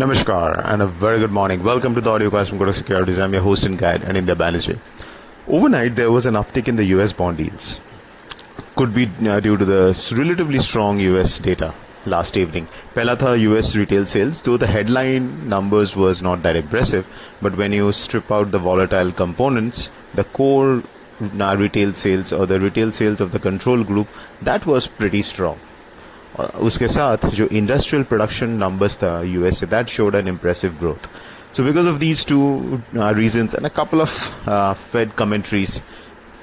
Namaskar and a very good morning. Welcome to the audio class from Kotak Securities. I'm your host and guide, Anindya Banerjee. Overnight, there was an uptick in the US bond yields. Could be uh, due to the relatively strong US data last evening. Pehla tha US retail sales, though the headline numbers was not that impressive, but when you strip out the volatile components, the core uh, retail sales or the retail sales of the control group, that was pretty strong. उसके साथ जो industrial production numbers था US say that showed an impressive growth So because of these two uh, reasons and a couple of uh, Fed commentaries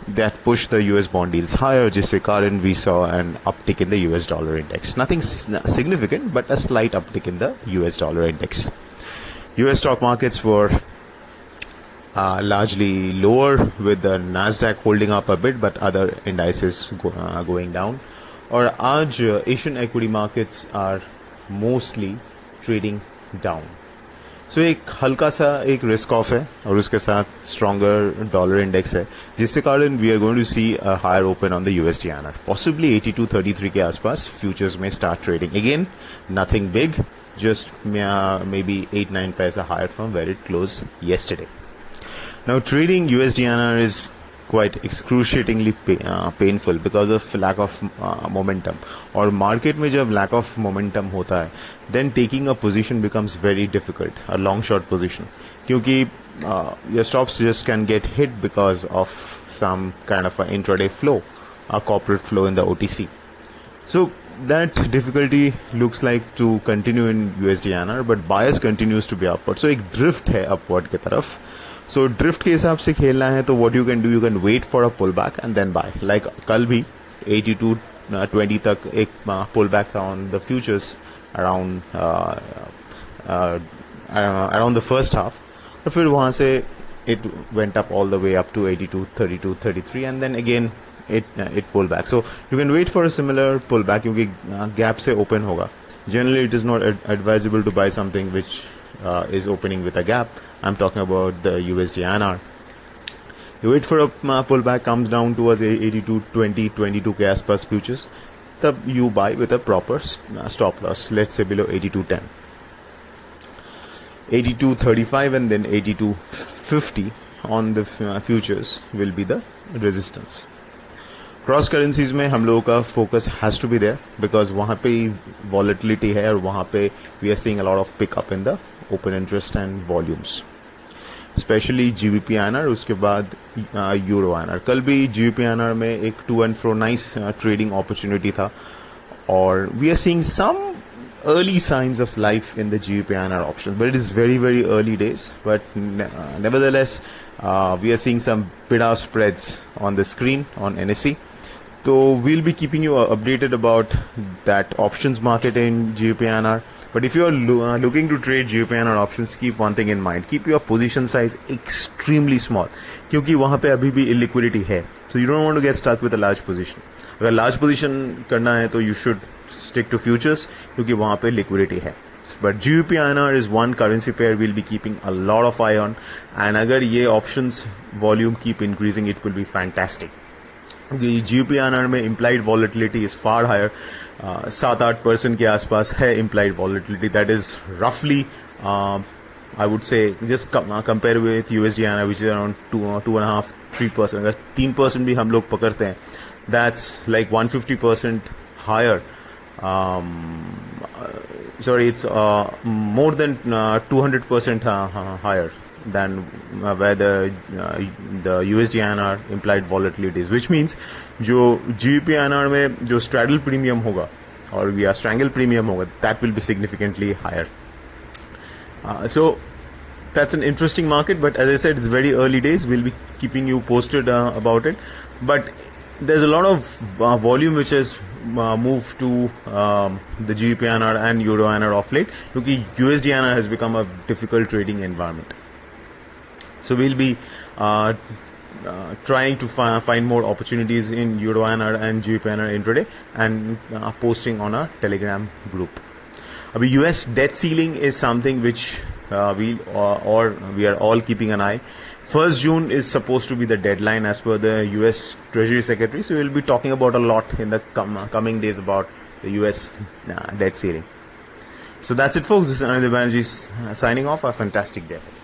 that pushed the US bond yields higher, just current we saw an uptick in the US dollar index. Nothing significant, but a slight uptick in the US dollar index. US stock markets were uh, largely lower with the Nasdaq holding up a bit, but other indices go, uh, going down. और आज Asian equity markets are mostly trading down सो एक हल्का सा एक risk of है और उसके साथ स्ट्रॉन्गर डॉलर इंडेक्स है जिसके कारण we are going to see higher open on the USD honour possibly 8233 के आसपास फ्यूचर्स में start trading again nothing big just maybe 8 9 paisa higher from where it closed yesterday. Now trading USDNR is quite excruciatingly pay, uh, painful because of lack of uh, momentum और market में जब lack of momentum होता है then taking a position becomes very difficult a long short position क्योंकि uh, your stops just can get hit because of some kind of an intraday flow a corporate flow in the OTC so that difficulty looks like to continue in USD but bias continues to be upward so एक drift है upward की तरफ़ so drift के हिसाब से खेलना है तो what you can do you can wait for a pull back and then buy like कल भी एटी टू ट्वेंटी तक एक पुल बैक था on the futures around around the first half और फिर वहाँ से it went up all the way up to eighty two thirty two thirty three and then again it it pull back so you can wait for a similar pull back क्योंकि gap से open होगा. Generally it is not advisable to buy something which uh, is opening with a gap. I'm talking about the USD INR. You wait for a uh, pullback, comes down towards 82, 20, 22 k plus futures. The you buy with a proper uh, stop loss. Let's say below 82.10. 82.35 and then 82.50 on the uh, futures will be the resistance. Cross currencies में हम लोगों का focus has to be there because वहाँ पे volatility है और वहाँ पे we are seeing a lot of pickup in the open interest and volumes specially GBP INR उसके बाद यूरो आनर कल भी जीवीपी आनर में एक to and fro nice trading opportunity था और we are seeing some early signs of life in the GBP options, but it is very, very early days. But uh, nevertheless, uh, we are seeing some bid-ask spreads on the screen on NSE. So we'll be keeping you uh, updated about that options market in GBPINR. But if you are lo- uh, looking to trade GBPINR options, keep one thing in mind: keep your position size extremely small, because there is still illiquidity है. So you don't want to get stuck with a large position. a large position करना you should stick to futures because there is liquidity है. But GBPINR is one currency pair we'll be keeping a lot of eye on. And if ये options volume keep increasing, it will be fantastic. कि GP INR में implied volatility is far higher सात आठ percent के आसपास है implied volatility that is रफली I would say just compare with USD INR which is around two two and half three percent अगर तीन परसेंट भी हम लोग पकड़ते हैं that's like one fifty percent higher sorry it's more than two hundred percent higher. than uh, where the uh, the USD INR implied volatility is, which means जो GBP INR में जो straddle premium होगा or via strangle premium होगा that will be significantly higher. Uh, so that's an interesting market, but as I said, it's very early days. We'll be keeping you posted uh, about it. But there's a lot of uh, volume which has uh, moved to um, the GBP and Euro INR off late because USD INR has become a difficult trading environment. So we'll be uh, uh, trying to fi- find more opportunities in EuroNR and GBPNR intraday and uh, posting on a Telegram group. The US debt ceiling is something which uh, we uh, or we are all keeping an eye. First June is supposed to be the deadline as per the US Treasury Secretary. So we'll be talking about a lot in the com- coming days about the US uh, debt ceiling. So that's it, folks. This is Anindya Banerjee signing off. A fantastic day.